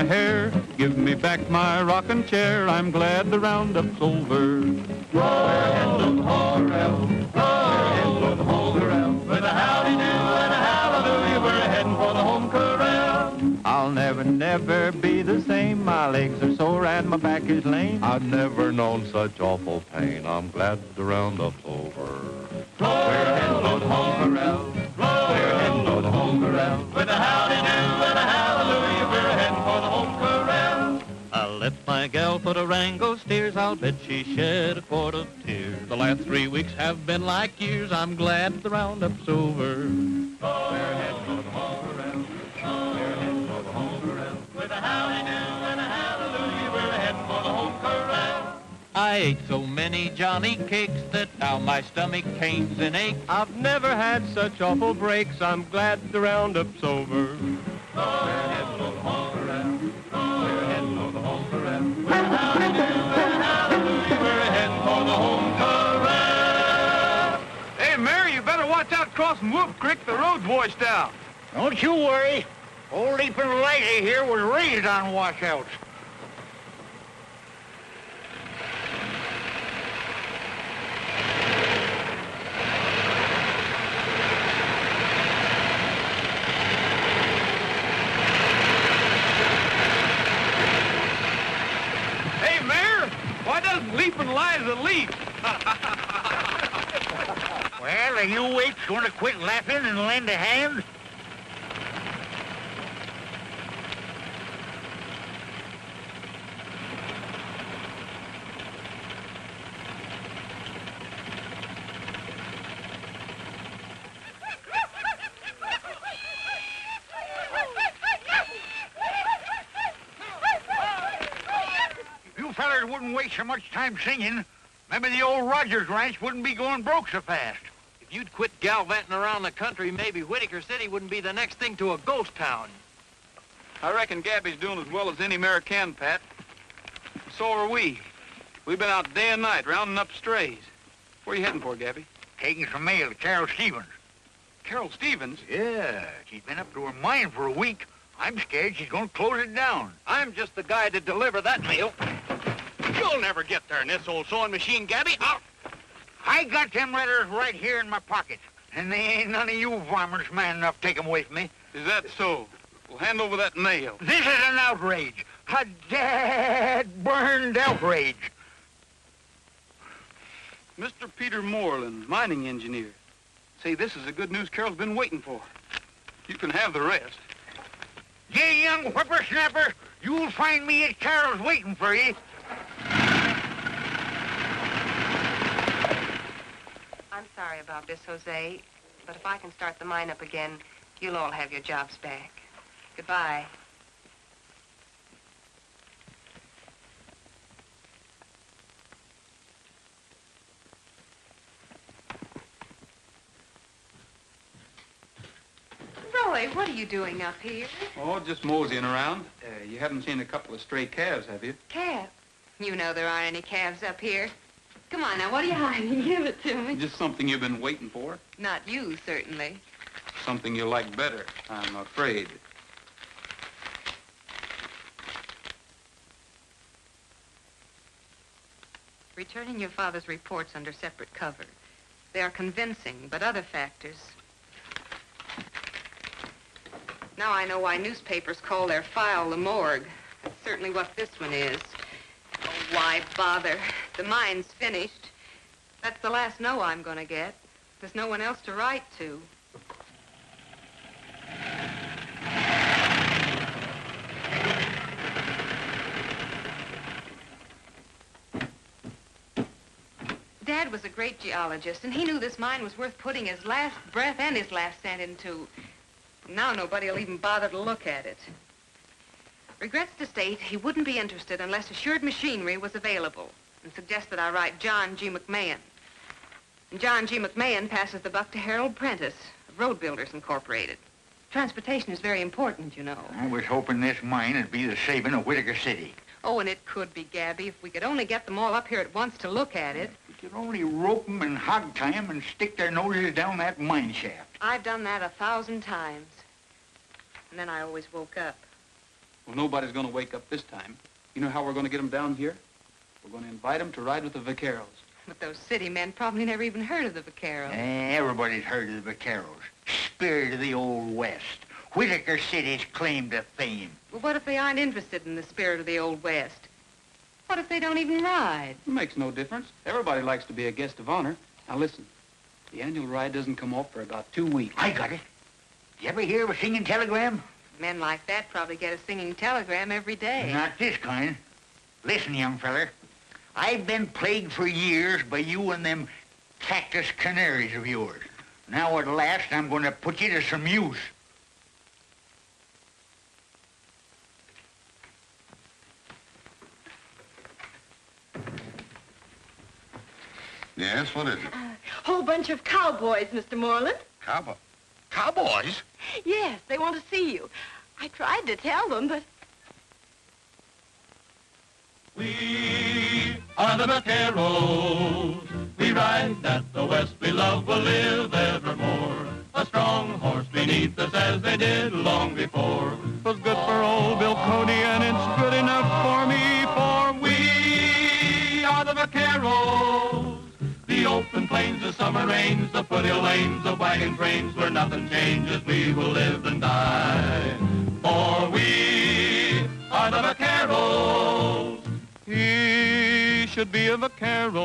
my hair. Give me back my rocking chair. I'm glad the roundup's over. Roll ahead, little Horrell. Roll ahead, little Horrell. With a howdy do and a hallelujah, we're heading for the home corral. I'll never, never be the same. My legs are sore and my back is lame. I've never known such awful pain. I'm glad the roundup's over. For steers. I'll bet she shed a quart of tears. The last three weeks have been like years. I'm glad the roundup's over. For the home for the home. With a and a hallelujah, we're heading for the home corral. I ate so many Johnny cakes that now my stomach pains and aches. I've never had such awful breaks. I'm glad the roundup's over. Crossing Wolf Creek. The road's washed out. Don't you worry. Old Leaping Lady here was raised on washouts. Hey, Mayor, why doesn't Leaping Liza leap? Well, are you apes going to quit laughing and lend a hand? You fellers wouldn't waste so much time singing, maybe the old Rogers Ranch wouldn't be going broke so fast. If you'd quit gallivanting around the country, maybe Whitaker City wouldn't be the next thing to a ghost town. I reckon Gabby's doing as well as any mare can, Pat. So are we. We've been out day and night rounding up strays. Where are you heading for, Gabby? Taking some mail to Carol Stevens. Carol Stevens. Yeah, she's been up to her mine for a week. I'm scared she's going to close it down. I'm just the guy to deliver that mail. You'll never get there in this old sewing machine, Gabby. I'll... I got them letters right here in my pocket, and they ain't none of you farmers man enough to take 'em away from me. Is that so? Well, hand over that mail. This is an outrage. A dad-burned outrage. Mr. Peter Moreland, mining engineer. Say, this is the good news Carol's been waiting for. You can have the rest. You young whippersnapper, you'll find me at Carol's waiting for you. I'm sorry about this, Jose, but if I can start the mine up again, you'll all have your jobs back. Goodbye. Roy, what are you doing up here? Oh, just moseying around. Uh, you haven't seen a couple of stray calves, have you? Calves? You know there aren't any calves up here. Come on now, what are you hiding? Give it to me. Just something you've been waiting for. Not you, certainly. Something you like better, I'm afraid. Returning your father's reports under separate cover. They are convincing, but other factors. Now I know why newspapers call their file the morgue. That's certainly what this one is. Oh, why bother? The mine's finished. That's the last no I'm going to get. There's no one else to write to. Dad was a great geologist, and he knew this mine was worth putting his last breath and his last cent into. Now nobody will even bother to look at it. Regrets to state he wouldn't be interested unless assured machinery was available, and suggests that I write John G. McMahon. And John G. McMahon passes the buck to Harold Prentice of Road Builders Incorporated. Transportation is very important, you know. I was hoping this mine would be the saving of Whitaker City. Oh, and it could be, Gabby, if we could only get them all up here at once to look at it. We could only rope 'em and hog tie 'em and stick their noses down that mine shaft. I've done that a thousand times. And then I always woke up. Well, nobody's going to wake up this time. You know how we're going to get them down here? We're going to invite them to ride with the vaqueros. But those city men probably never even heard of the vaqueros. Eh, everybody's heard of the vaqueros. Spirit of the Old West. Whitaker City's claim to fame. Well, what if they aren't interested in the spirit of the Old West? What if they don't even ride? It makes no difference. Everybody likes to be a guest of honor. Now, listen. The annual ride doesn't come off for about two weeks. I got it. You ever hear of a singing telegram? Men like that probably get a singing telegram every day. Not this kind. Listen, young feller. I've been plagued for years by you and them cactus canaries of yours. Now at last I'm going to put you to some use. Yes, what is it? Whole bunch of cowboys, Mr. Moreland. Cowboy. Cowboys? Yes, they want to see you. I tried to tell them, but We are the vaqueros. We ride that the West we love will live evermore. A strong horse beneath us as they did long before. It Was good for old Bill Cody and it's good enough for me for we are the vaqueros. The open plains, the summer rains, the foothill lanes, the wagon trains where nothing changes. We will live and die. For we are the vaqueros. Should be a vaquero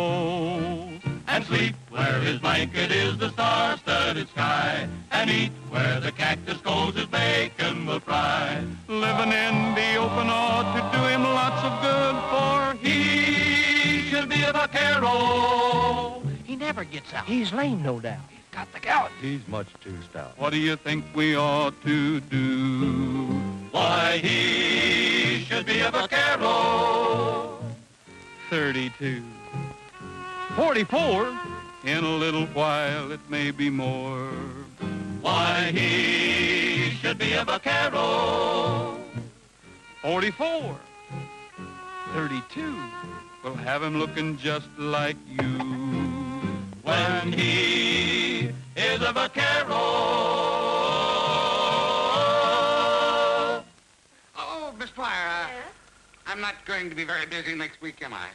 and sleep where his blanket is the star-studded sky and eat where the cactus goes his bacon will fry. Living in the open ought to do him lots of good for he should be a vaquero. He never gets out. He's lame, no doubt. He's got the gout. He's much too stout. What do you think we ought to do? Why, he should be a vaquero. 32. 44. In a little while, it may be more. Why, he should be a vaquero. 44. 32. We'll have him looking just like you. When he is a vaquero. Oh, Miss Pryor, uh, I'm not going to be very busy next week, am I?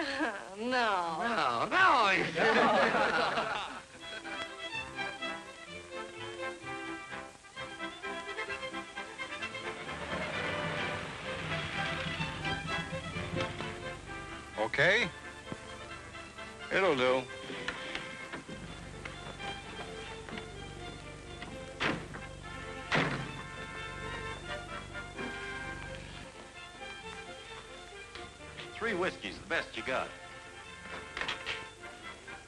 no. No, no. Okay? It'll do. Three whiskeys, the best you got.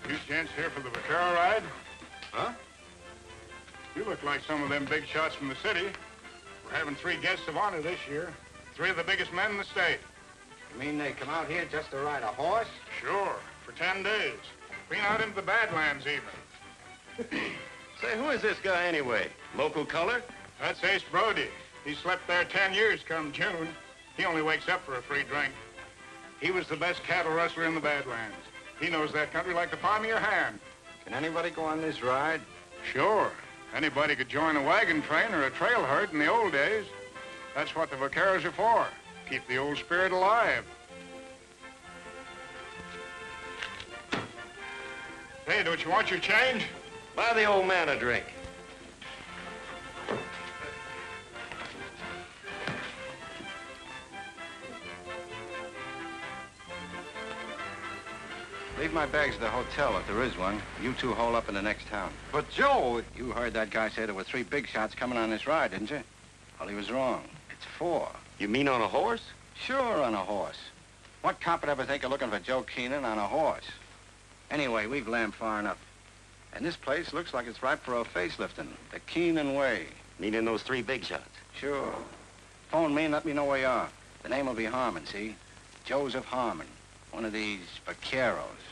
You gents here for the vaquero ride? Huh? You look like some of them big shots from the city. We're having three guests of honor this year. Three of the biggest men in the state. You mean they come out here just to ride a horse? Sure, for 10 days. Clean out into the Badlands even. Say, who is this guy anyway? Local color? That's Ace Brody. He slept there 10 years come June. He only wakes up for a free drink. He was the best cattle rustler in the Badlands. He knows that country like the palm of your hand. Can anybody go on this ride? Sure. Anybody could join a wagon train or a trail herd in the old days. That's what the vaqueros are for. Keep the old spirit alive. Hey, don't you want your change? Buy the old man a drink. Leave my bags at the hotel if there is one. You two hole up in the next town. But, Joe, You heard that guy say there were three big shots coming on this ride, didn't you? Well, he was wrong. It's four. you mean on a horse? Sure, on a horse. What cop would ever think of looking for Joe Keenan on a horse? Anyway, we've lammed far enough. And this place looks like it's ripe for a facelifting. The Keenan way. Meaning those three big shots. Sure. Phone me and let me know where you are. The name will be Harmon, see? Joseph Harmon. One of these vaqueros.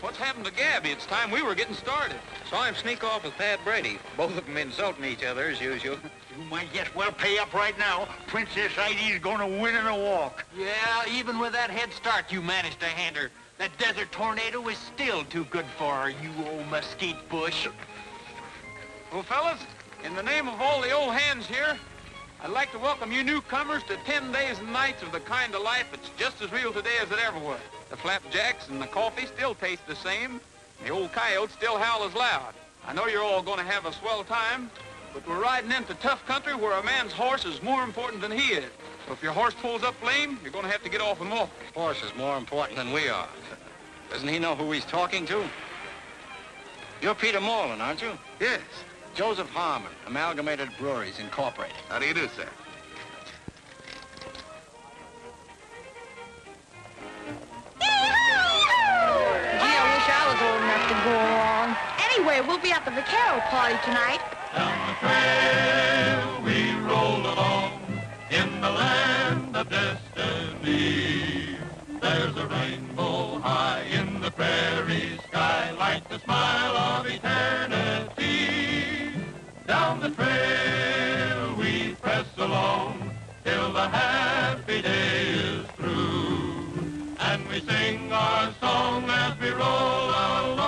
What's happened to Gabby? It's time we were getting started. Saw him sneak off with Pat Brady. Both of them insulting each other as usual. You might just well pay up right now. Princess Heidi's gonna win in a walk. Yeah, even with that head start you managed to hand her. That desert tornado is still too good for her, you old mesquite bush. Well, fellas, in the name of all the old hands here, I'd like to welcome you newcomers to 10 days and nights of the kind of life that's just as real today as it ever was. The flapjacks and the coffee still taste the same. The old coyotes still howl as loud. I know you're all going to have a swell time, but we're riding into tough country where a man's horse is more important than he is. So if your horse pulls up lame, you're going to have to get off and walk. Horse is more important than we are. Doesn't he know who he's talking to? You're Peter Moreland, aren't you? Yes. Joseph Harmon, Amalgamated Breweries Incorporated. How do you do, sir? Anyway, we'll be at the Vaquero party tonight. Down the trail we rolled along in the land of destiny. There's a rainbow high in the prairie sky like the smile of eternity. Down the trail we press along till the happy day is through. And we sing our song as we roll along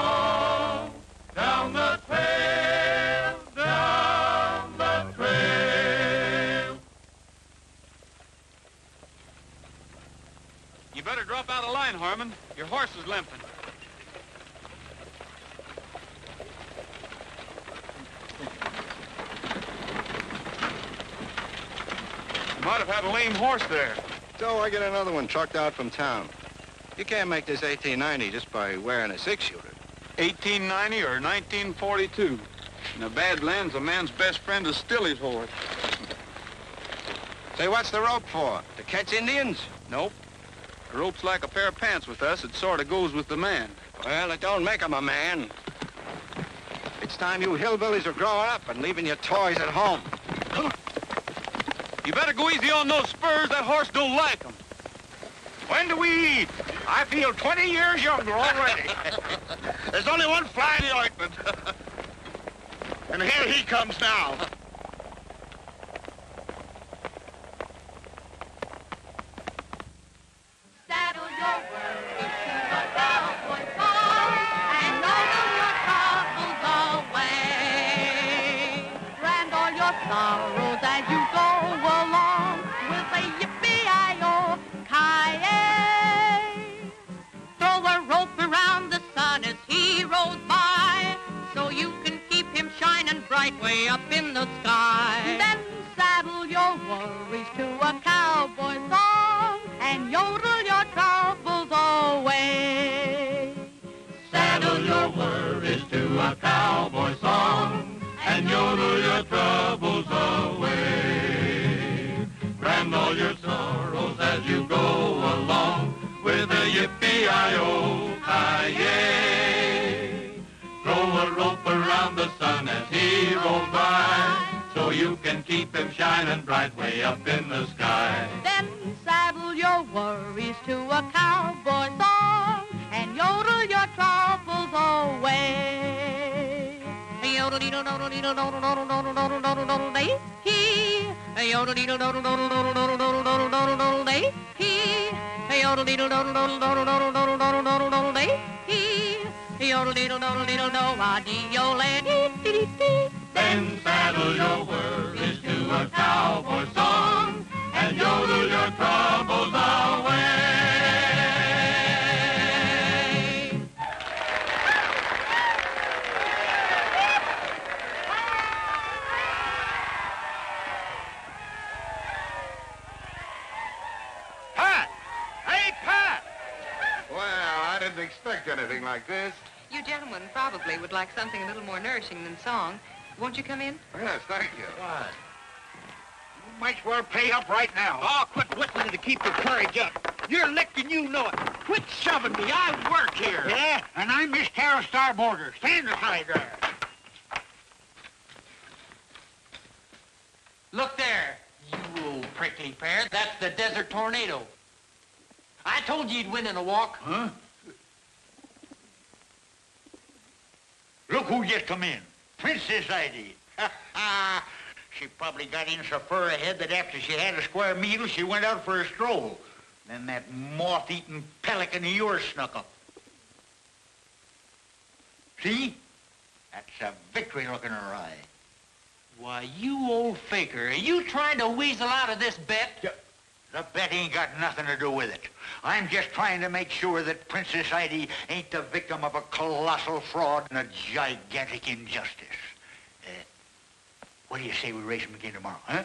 out of line, Harmon. Your horse is limping. You might have had a lame horse there. So I get another one trucked out from town. You can't make this 1890 just by wearing a six-shooter. 1890 or 1942. In the Badlands, a man's best friend is still his horse. Say, what's the rope for? To catch Indians? Nope. The rope's like a pair of pants with us. It sort of goes with the man. Well, it don't make him a man. It's time you hillbillies are growing up and leaving your toys at home. You better go easy on those spurs. That horse don't like them. When do we eat? I feel 20 years younger already. There's only one fly in the ointment. and here he comes now. Yodel deedle dodel deedle do a dee yo dee dee. Then saddle your worries to a cowboy song and yodel your troubles away. Pat! Hey, Pat! Well, I didn't expect anything like this. You gentlemen probably would like something a little more nourishing than song. Won't you come in? Yes, thank you. What? You might as well pay up right now. Oh, quit whittling to keep your courage up. You're licked and you know it. Quit shoving me. I work here. Yeah, and I'm Miss Tara Starboarder. Stand aside there. Look there, you old prick Escape Air. That's the Desert Tornado. I told you you'd win in a walk. Huh? Look who just come in. Princess Heidi. she probably got in so far ahead that after she had a square meal, she went out for a stroll. Then that moth-eaten pelican of yours snuck up. See? That's a victory look in her eye. Why, you old faker, are you trying to weasel out of this bet? The bet ain't got nothing to do with it. I'm just trying to make sure that Princess Heidi ain't the victim of a colossal fraud and a gigantic injustice. Uh, what do you say we race them again tomorrow, huh?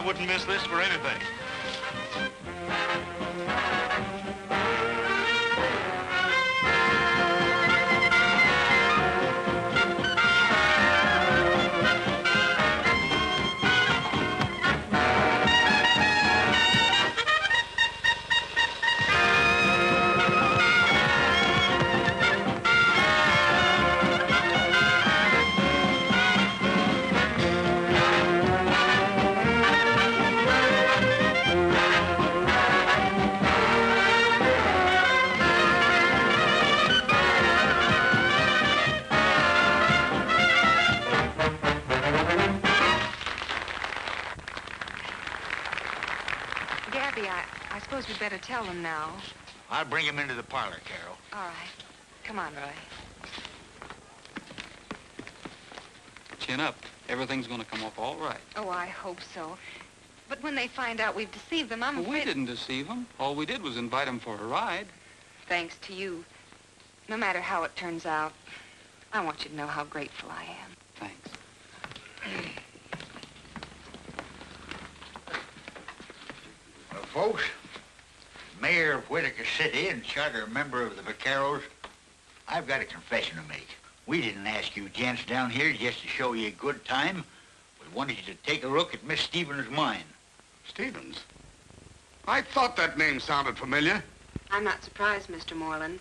I wouldn't miss this for anything. Bring him into the parlor, Carol. All right. Come on, Roy. Chin up. Everything's going to come off all right. Oh, I hope so. But when they find out we've deceived them, I'm Well, we didn't deceive them. All we did was invite them for a ride. Thanks to you. No matter how it turns out, I want you to know how grateful I am. Thanks. Well, folks, Mayor of Whitaker City and charter member of the Vaqueros, I've got a confession to make. We didn't ask you gents down here just to show you a good time. We wanted you to take a look at Miss Stevens' mine. Stevens? I thought that name sounded familiar. I'm not surprised, Mr. Moreland.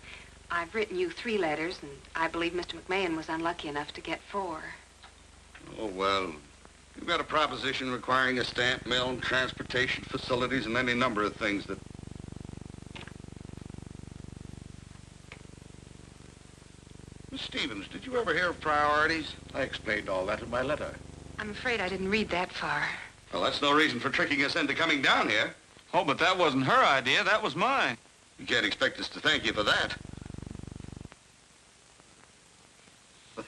I've written you three letters, and I believe Mr. McMahon was unlucky enough to get four. Oh, well, you've got a proposition requiring a stamp mill, transportation facilities, and any number of things that... Miss Stevens, did you ever hear of priorities? I explained all that in my letter. I'm afraid I didn't read that far. Well, that's no reason for tricking us into coming down here. Oh, but that wasn't her idea. That was mine. You can't expect us to thank you for that.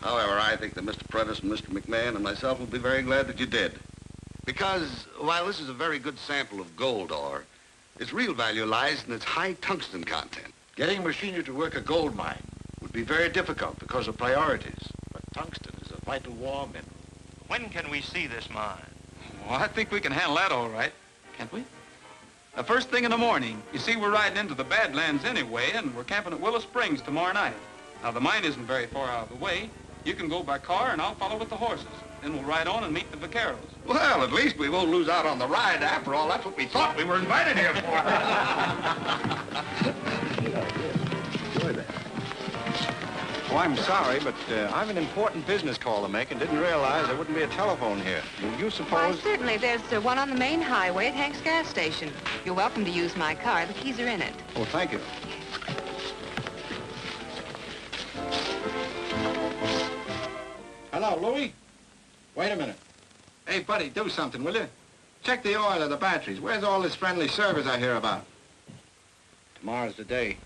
However, I think that Mr. Prentice and Mr. McMahon and myself will be very glad that you did. Because while this is a very good sample of gold ore, its real value lies in its high tungsten content. Getting machinery to work a gold mine would be very difficult because of priorities. But tungsten is a vital war mineral. When can we see this mine? Well, I think we can handle that all right, can't we? The first thing in the morning. You see, we're riding into the Badlands anyway, and we're camping at Willow Springs tomorrow night. Now, the mine isn't very far out of the way. You can go by car, and I'll follow with the horses. Then we'll ride on and meet the vaqueros. Well, at least we won't lose out on the ride. After all, that's what we thought we were invited here for. Oh, I'm sorry, but uh, I've an important business call to make and didn't realize there wouldn't be a telephone here. Do you Why, suppose... certainly. There's uh, one on the main highway at Hank's gas station. You're welcome to use my car. The keys are in it. Oh, thank you. Hello, Louie. Wait a minute. Hey, buddy, do something, will you? Check the oil of the batteries. Where's all this friendly service I hear about? Tomorrow's the day.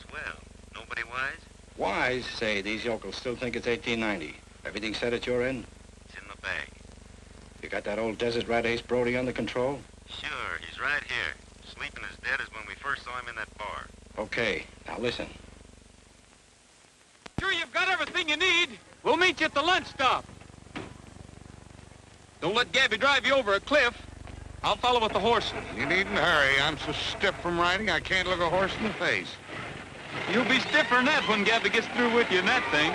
Swell. Nobody wise? Wise, say, these yokels still think it's 1890. Everything set at your end? It's in the bag. You got that old desert rat Ace Brody under control? Sure, he's right here. Sleeping as dead as when we first saw him in that bar. Okay, now listen. Sure you've got everything you need. We'll meet you at the lunch stop. Don't let Gabby drive you over a cliff. I'll follow with the horses. You needn't hurry. I'm so stiff from riding I can't look a horse in the face. You'll be stiffer than that when Gabby gets through with you in that thing.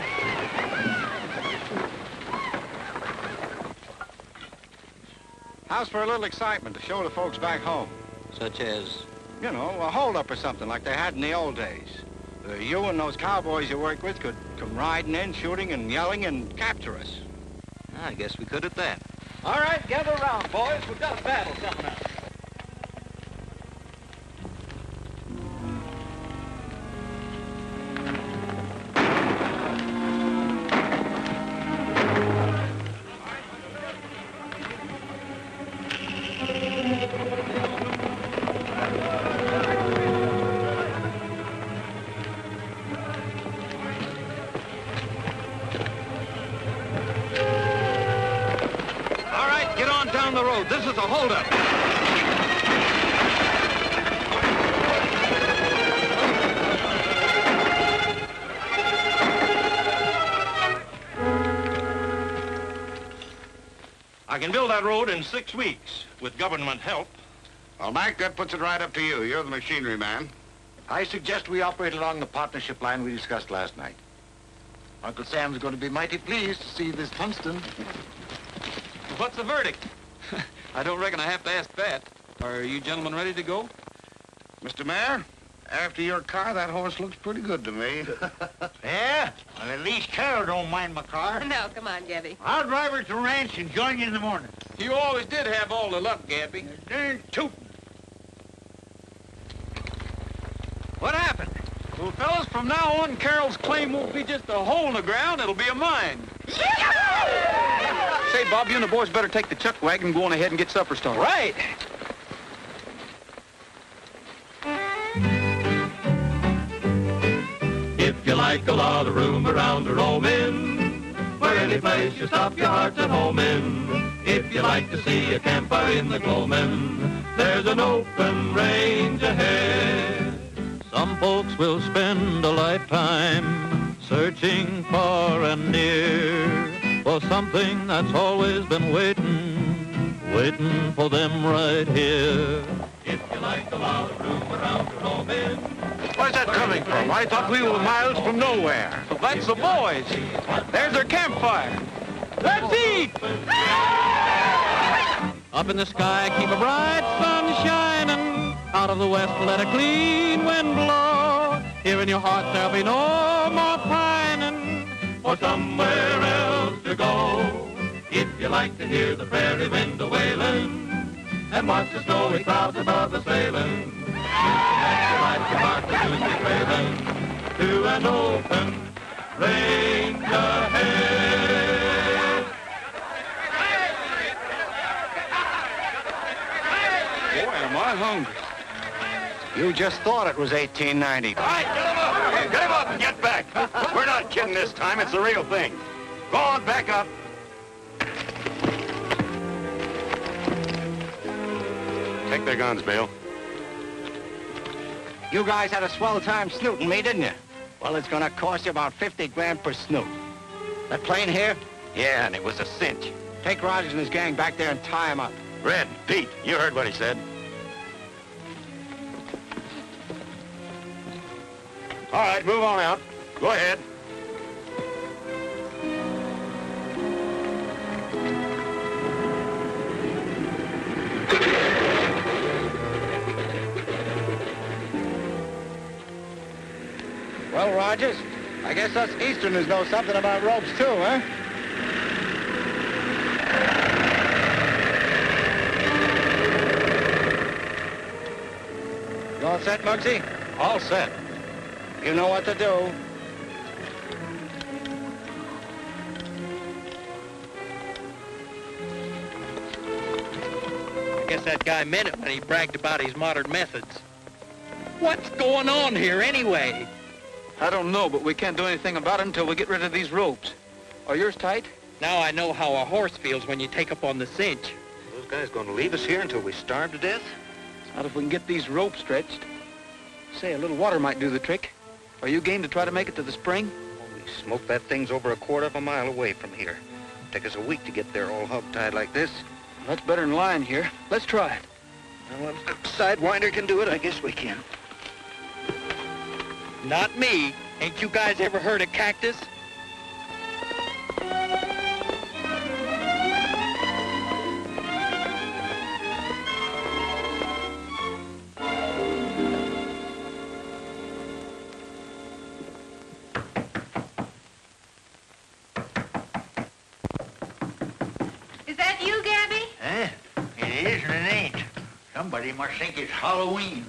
How's for a little excitement to show the folks back home? Such as? You know, a holdup or something like they had in the old days. Uh, you and those cowboys you work with could come riding in, shooting and yelling and capture us. I guess we could at that. All right, gather around, boys. We've got a battle coming up. Down the road. This is a holdup. I can build that road in six weeks with government help. Well, Mac, that puts it right up to you. You're the machinery man. I suggest we operate along the partnership line we discussed last night. Uncle Sam's going to be mighty pleased to see this tungsten. What's the verdict? I don't reckon I have to ask that. Are you gentlemen ready to go? Mr. Mayor, after your car, that horse looks pretty good to me. Yeah? Well, at least Carol don't mind my car. No, come on, Gabby. I'll drive her to the ranch and join you in the morning. You always did have all the luck, Gabby. Darn toot. What happened? Well, fellas, from now on, Carol's claim won't be just a hole in the ground. It'll be a mine. Say, Bob, you and the boys better take the chuck wagon and go on ahead and get supper started. Right. If you like a lot of room around to roam in, where any place you stop your heart's at home in. If you like to see a campfire in the gloaming, there's an open range ahead. Some folks will spend a lifetime searching far and near for something that's always been waiting, waiting for them right here. If you like lot of room around to roam in, Where's that coming from? I thought we were miles from nowhere. So that's the boys. There's their campfire. Let's eat! Up in the sky, keep a bright sun shining. Out of the west, let a clean wind blow. Here in your heart, there'll be no more pining for somewhere else to go. If you like to hear the prairie wind a wailing and watch the snowy clouds above the sailing, if you like to be trailing to an open range ahead. Boy, am I hungry. You just thought it was 1890. All right, get him up! Get him up and get back! We're not kidding this time. It's the real thing. Go on, back up. Take their guns, Bill. You guys had a swell time snooting me, didn't you? Well, it's gonna cost you about 50 grand per snoot. That plane here? Yeah, and it was a cinch. Take Rogers and his gang back there and tie him up. Red, Pete, you heard what he said. All right, move on out. Go ahead. Well, Rogers, I guess us Easterners know something about ropes too, huh? You all set, Muggsy? All set. You know what to do. I guess that guy meant it when he bragged about his modern methods. What's going on here anyway? I don't know, but we can't do anything about it until we get rid of these ropes. Are yours tight? Now I know how a horse feels when you take up on the cinch. Those guys going to leave us here until we starve to death? Not if we can get these ropes stretched. Say, a little water might do the trick. Are you game to try to make it to the spring? Holy smoke, that thing's over a quarter of a mile away from here. Take us a week to get there all hog-tied like this. That's better than lying here. Let's try it. Well, if Sidewinder can do it, I guess we can. Not me. Ain't you guys ever heard of cactus? Must think it's Halloween.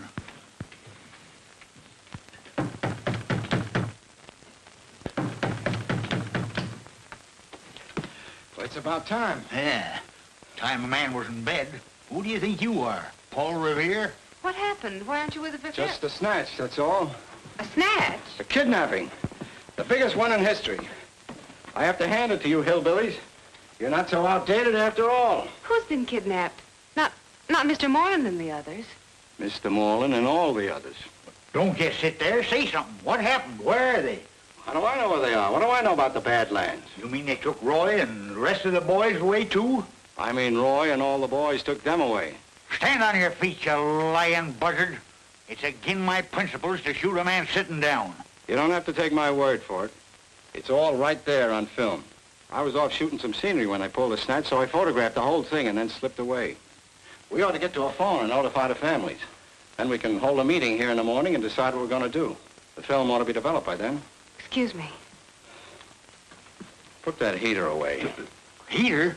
Well, it's about time. Yeah. Time a man was in bed. Who do you think you are? Paul Revere? What happened? Why aren't you with the Vicar? Just a snatch, that's all. A snatch? A kidnapping. The biggest one in history. I have to hand it to you, hillbillies. You're not so outdated after all. Who's been kidnapped? Not, not Mr. Moreland and the others. Mr. Moreland and all the others. Don't just sit there. Say something. What happened? Where are they? How do I know where they are? What do I know about the Badlands? You mean they took Roy and the rest of the boys away, too? I mean Roy and all the boys took them away. Stand on your feet, you lying buzzard. It's again my principles to shoot a man sitting down. You don't have to take my word for it. It's all right there on film. I was off shooting some scenery when I pulled the snatch, so I photographed the whole thing and then slipped away. We ought to get to a phone and notify the families. Then we can hold a meeting here in the morning and decide what we're going to do. The film ought to be developed by then. Excuse me. Put that heater away. Heater?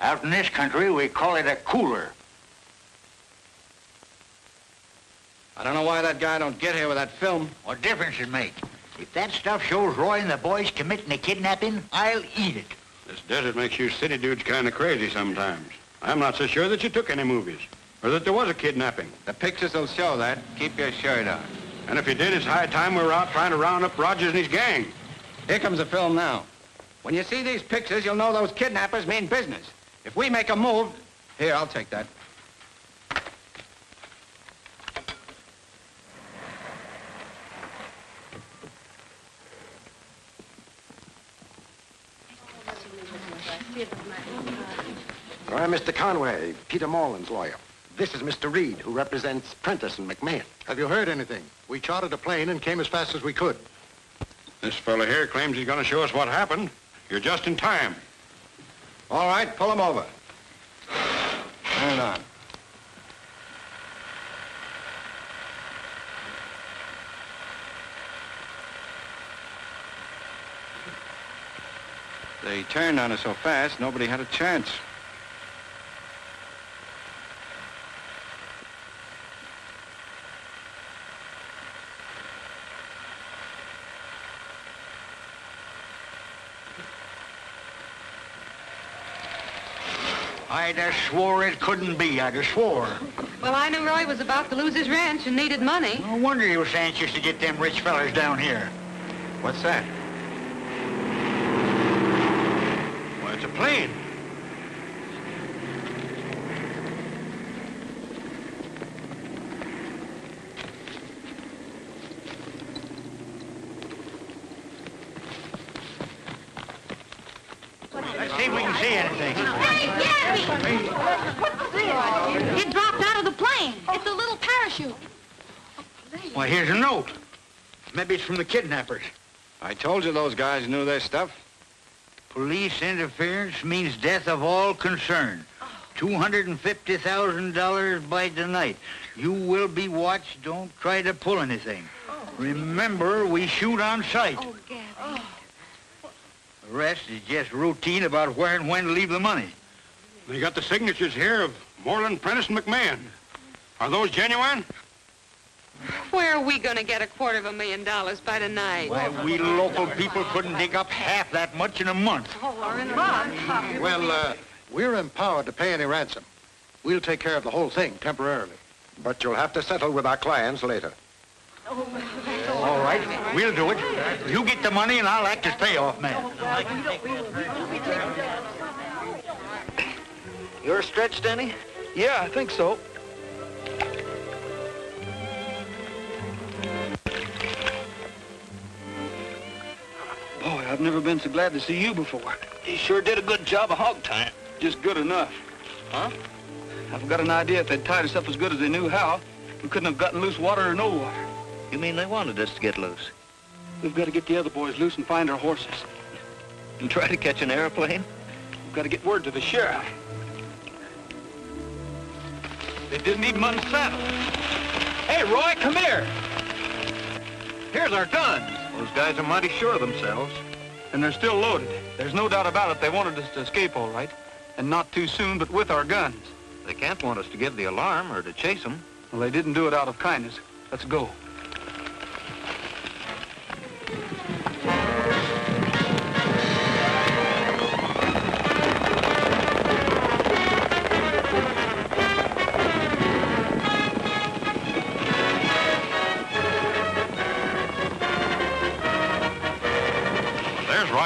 Out in this country, we call it a cooler. I don't know why that guy don't get here with that film. What difference it make? If that stuff shows Roy and the boys committing a kidnapping, I'll eat it. This desert makes you city dudes kind of crazy sometimes. I'm not so sure that you took any movies, or that there was a kidnapping. The pictures will show that. Keep your shirt on. And if you did, it's high time we were out trying to round up Rogers and his gang. Here comes the film now. When you see these pictures, you'll know those kidnappers mean business. If we make a move... Here, I'll take that. I'm Mr. Conway, Peter Moreland's lawyer. This is Mr. Reed, who represents Prentice and McMahon. Have you heard anything? We chartered a plane and came as fast as we could. This fella here claims he's going to show us what happened. You're just in time. All right, pull him over. Turn it on. They turned on us so fast, nobody had a chance. I'd have swore it couldn't be. I'd have swore. Well, I knew Roy was about to lose his ranch and needed money. No wonder he was anxious to get them rich fellers down here. What's that? Why, it's a plane. Let's see if we can see anything. It dropped out of the plane. It's a little parachute. Why, here's a note. Maybe it's from the kidnappers. I told you those guys knew their stuff. Police interference means death of all concerned. $250,000 by tonight. You will be watched. Don't try to pull anything. Remember, we shoot on sight. Oh, Gabby. The rest is just routine about where and when to leave the money. They got the signatures here of Moreland, Prentice, and McMahon. Are those genuine? Where are we going to get a quarter of a million dollars by tonight? Why, we local people couldn't dig up half that much in a month. Oh, in love. Well, uh, we're empowered to pay any ransom. We'll take care of the whole thing temporarily. But you'll have to settle with our clients later. All right, we'll do it. You get the money and I'll act as payoff man. You're stretched any? Yeah, I think so. I've never been so glad to see you before. You sure did a good job of hog tying. Just good enough. Huh? I've got an idea if they'd tied us up as good as they knew how, we couldn't have gotten loose water or no water. You mean they wanted us to get loose? We've got to get the other boys loose and find our horses. And try to catch an airplane? We've got to get word to the sheriff. They didn't even unsaddle. Hey, Roy, come here. Here's our guns. Those guys are mighty sure of themselves. And they're still loaded. There's no doubt about it. They wanted us to escape all right. And not too soon, but with our guns. They can't want us to give the alarm or to chase them. Well, they didn't do it out of kindness. Let's go.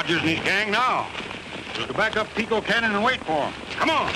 Rogers and his gang now. We'll go back up Pico Canyon and wait for them. Come on.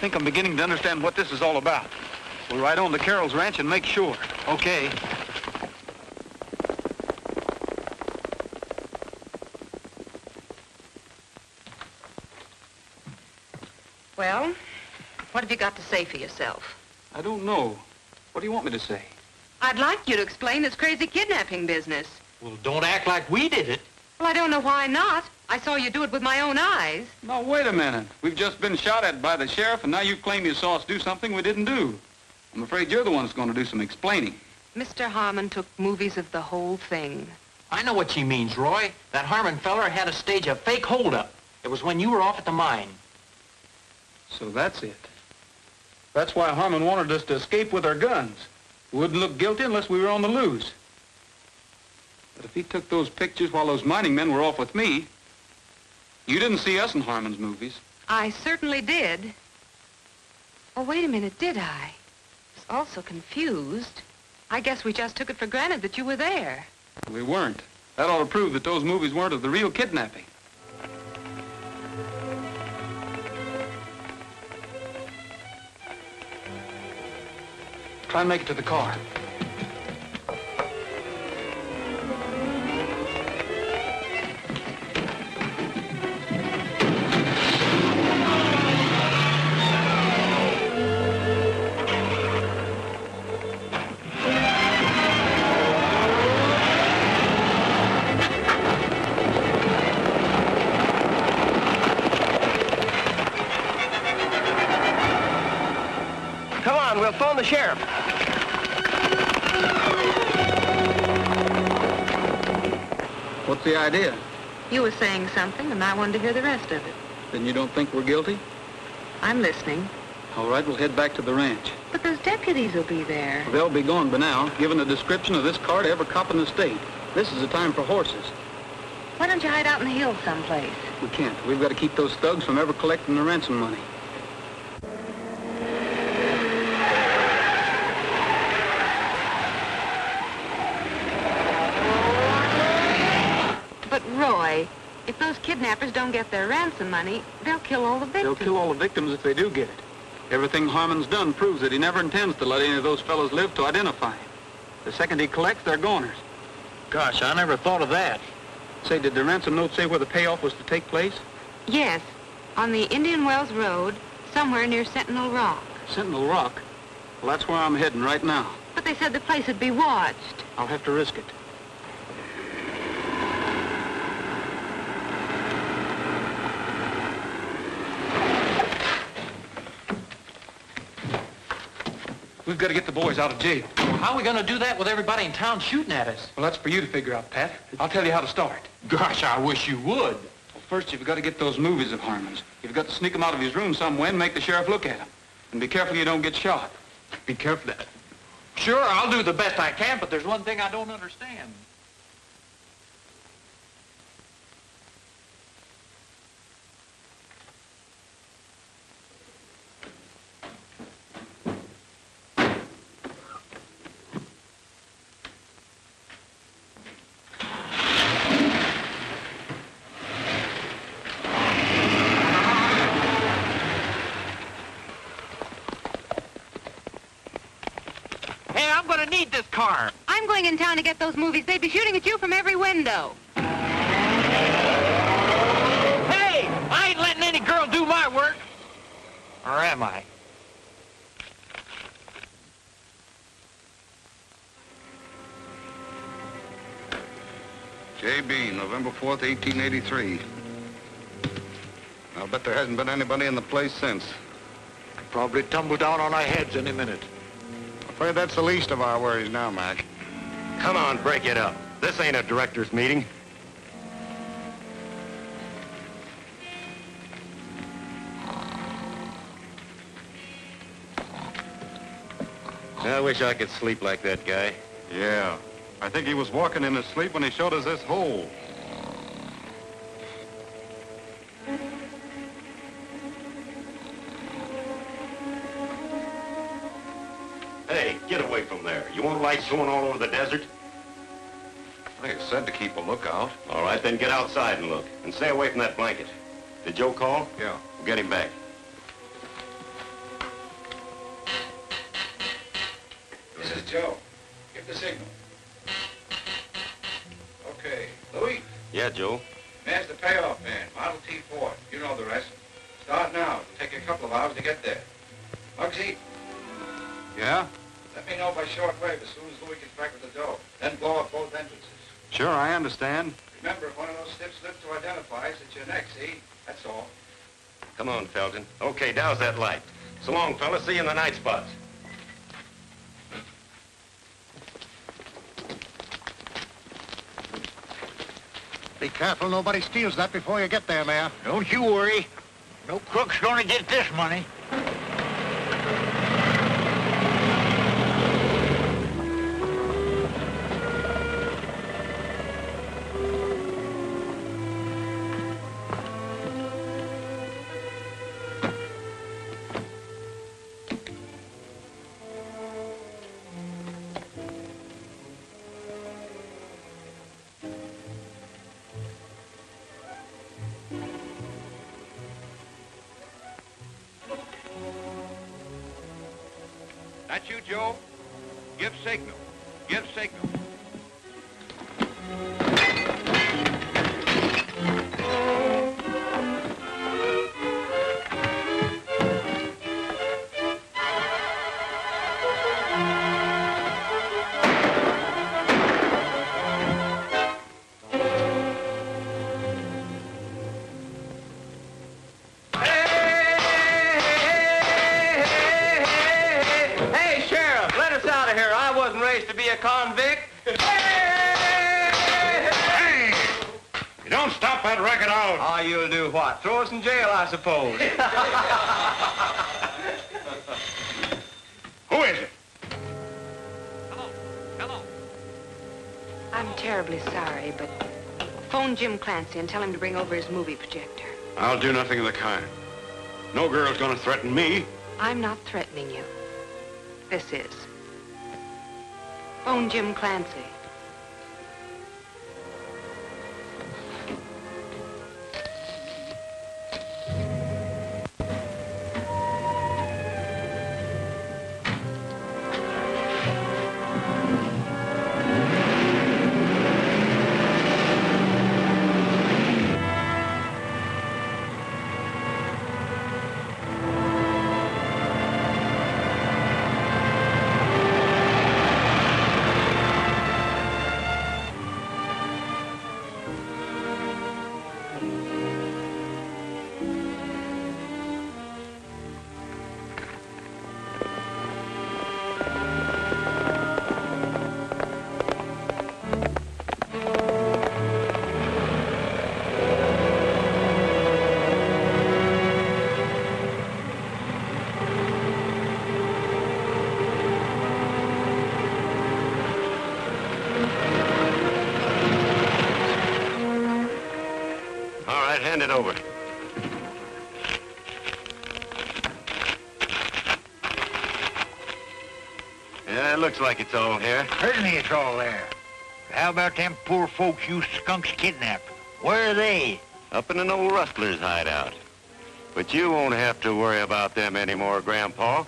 Think I'm beginning to understand what this is all about. We'll ride on to Carroll's ranch and make sure. Okay. Well, what have you got to say for yourself? I don't know. What do you want me to say? I'd like you to explain this crazy kidnapping business. Well, don't act like we did it. Well, I don't know why not. I saw you do it with my own eyes. Now, wait a minute. We've just been shot at by the sheriff, and now you claim you saw us do something we didn't do. I'm afraid you're the one that's going to do some explaining. Mr. Harmon took movies of the whole thing. I know what she means, Roy. That Harmon feller had to stage a fake holdup. It was when you were off at the mine. So that's it. That's why Harmon wanted us to escape with our guns. We wouldn't look guilty unless we were on the loose. But if he took those pictures while those mining men were off with me, you didn't see us in Harmon's movies. I certainly did. Oh, wait a minute, did I? I was also confused. I guess we just took it for granted that you were there. We weren't. That ought to prove that those movies weren't of the real kidnapping. Try and make it to the car. Sheriff. What's the idea? You were saying something, and I wanted to hear the rest of it. Then you don't think we're guilty? I'm listening. All right, we'll head back to the ranch. But those deputies will be there. They'll be gone by now, giving a description of this car to every cop in the state. This is a time for horses. Why don't you hide out in the hills someplace? We can't. We've got to keep those thugs from ever collecting the ransom money. But, Roy, if those kidnappers don't get their ransom money, they'll kill all the victims. They'll kill all the victims if they do get it. Everything Harmon's done proves that he never intends to let any of those fellows live to identify him. The second he collects, they're goners. Gosh, I never thought of that. Say, did the ransom note say where the payoff was to take place? Yes, on the Indian Wells Road, somewhere near Sentinel Rock. Sentinel Rock? Well, that's where I'm heading right now. But they said the place would be watched. I'll have to risk it. We've got to get the boys out of jail. How are we going to do that with everybody in town shooting at us? Well, that's for you to figure out, Pat. I'll tell you how to start. Gosh, I wish you would. Well, first, you've got to get those movies of Harmon's. You've got to sneak him out of his room somewhere and make the sheriff look at them. And be careful you don't get shot. Be careful, Dad. Sure, I'll do the best I can, but there's one thing I don't understand. Hey, I'm going to need this car. I'm going in town to get those movies. They'd be shooting at you from every window. Hey, I ain't letting any girl do my work. Or am I? J.B., November 4th, 1883. I'll bet there hasn't been anybody in the place since. Probably tumble down on our heads any minute. Afraid that's the least of our worries now, Mac. Come on, break it up. This ain't a director's meeting. I wish I could sleep like that guy. Yeah. I think he was walking in his sleep when he showed us this hole. You lights going all over the desert? They said to keep a lookout. All right, then get outside and look. And stay away from that blanket. Did Joe call? Yeah. We'll get him back. This is Joe. Give the signal. Okay. Louis, Yeah, Joe. man's the payoff man, Model T4. You know the rest. Start now. It'll take you a couple of hours to get there. Muggsy, Yeah? Let me know by shortwave as soon as Louis gets back with the dough. Then blow up both entrances. Sure, I understand. Remember, if one of those stiff slips to identify us, it's your neck, see? That's all. Come on, Felton. Okay, douse that light. So long, fellas. See you in the night spots. Be careful nobody steals that before you get there, Mayor. Don't you worry. No crook's gonna get this money. You don't stop that racket out. Oh, you'll do what? Throw us in jail, I suppose. Who is it? Hello. Hello. I'm terribly sorry, but phone Jim Clancy and tell him to bring over his movie projector. I'll do nothing of the kind. No girl's gonna threaten me. I'm not threatening you. This is. Phone Jim Clancy. Looks like it's all here. Certainly it's all there. How about them poor folks you skunks kidnapped? Where are they? Up in an old rustler's hideout. But you won't have to worry about them anymore, Grandpa.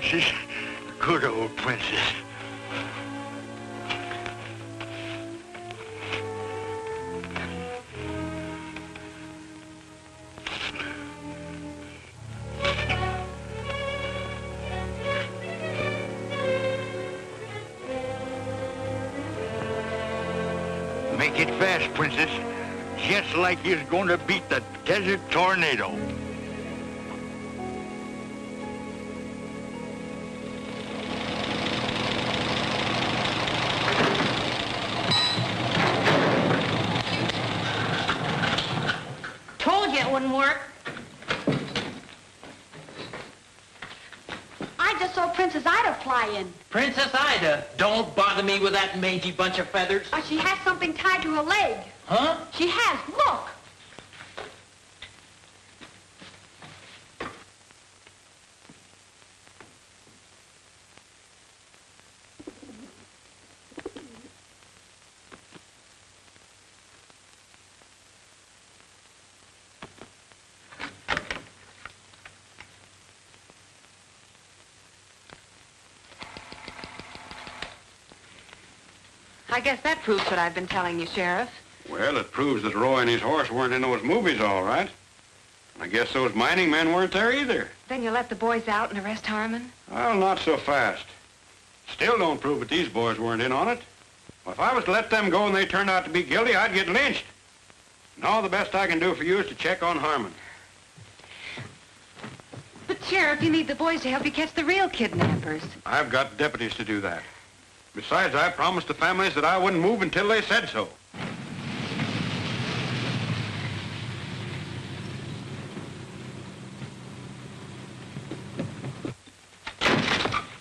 Princess. Good old princess. Make it fast, princess. Just like you're going to beat the desert tornado. Me with that mangy bunch of feathers. Uh, she has something tied to her leg. Huh? She has. Look. I guess that proves what I've been telling you, Sheriff. Well, it proves that Roy and his horse weren't in those movies all right. I guess those mining men weren't there either. Then you'll let the boys out and arrest Harmon? Well, not so fast. Still don't prove that these boys weren't in on it. Well, if I was to let them go and they turned out to be guilty, I'd get lynched. Now the best I can do for you is to check on Harmon. But Sheriff, you need the boys to help you catch the real kidnappers. I've got deputies to do that. Besides, I promised the families that I wouldn't move until they said so.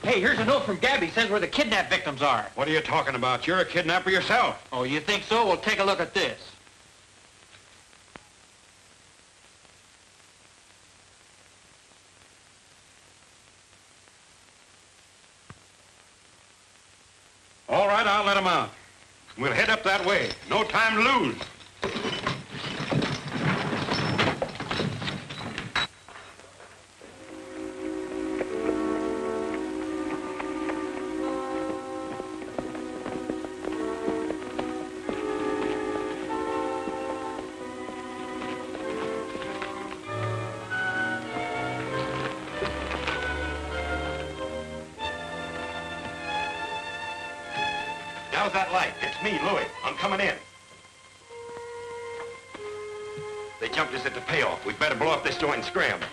Hey, here's a note from Gabby. Says where the kidnap victims are. What are you talking about? You're a kidnapper yourself. Oh, you think so? Well, take a look at this. All right, I'll let 'em out. We'll head up that way. No time to lose. Scram.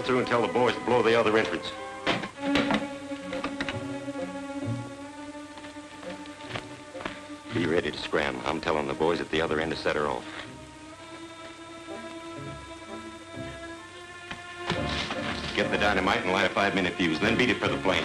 Go through and tell the boys to blow the other entrance. Be ready to scram. I'm telling the boys at the other end to set her off. Get the dynamite and light a five-minute fuse, then beat it for the plane.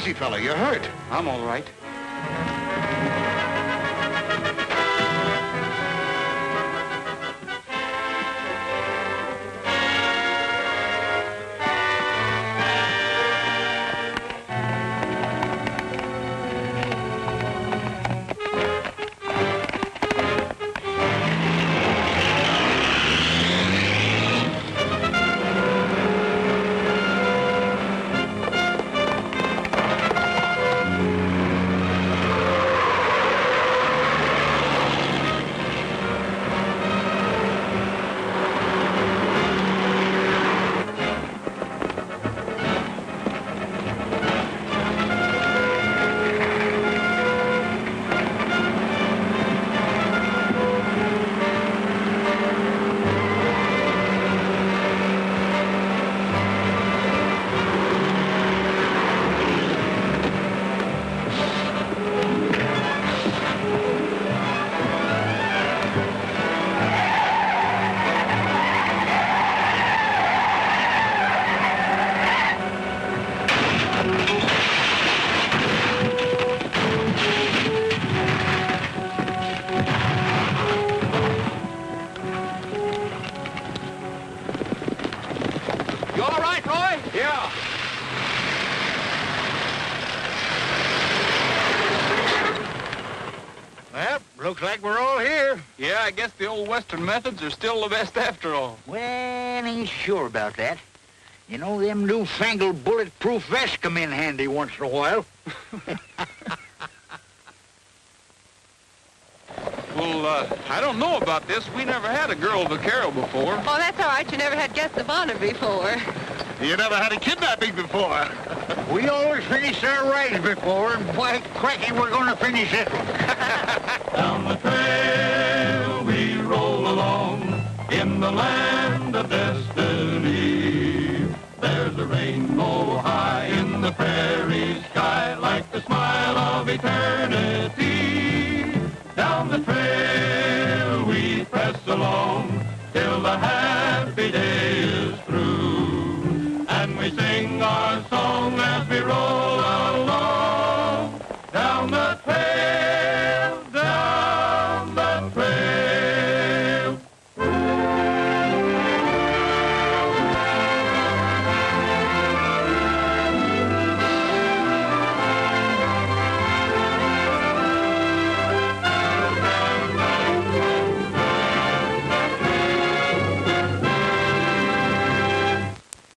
Easy, fella. You're hurt. I'm all right. I guess the old Western methods are still the best after all. Well, ain't sure about that. You know, them newfangled bulletproof vests come in handy once in a while. Well, uh, I don't know about this. We never had a girl vaquero before. Oh, that's all right. You never had guests of honor before. You never had a kidnapping before. We always finished our rides before, and why, cracky, we're going to finish it. Down the trail we roll along in the land of destiny. There's a rainbow high in the prairie sky like the smile of eternity.